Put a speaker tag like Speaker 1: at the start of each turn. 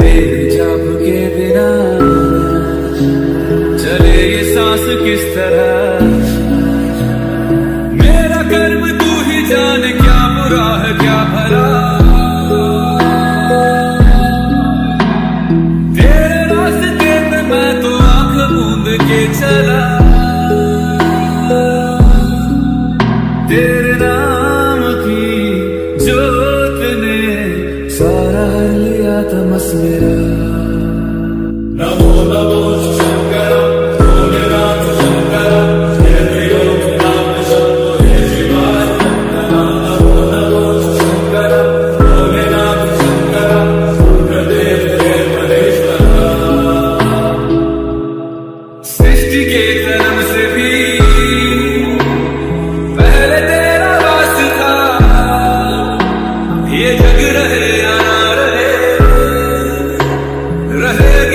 Speaker 1: तेरे जब के बिना चले ये सांस किस तरह? tamasmera namo namo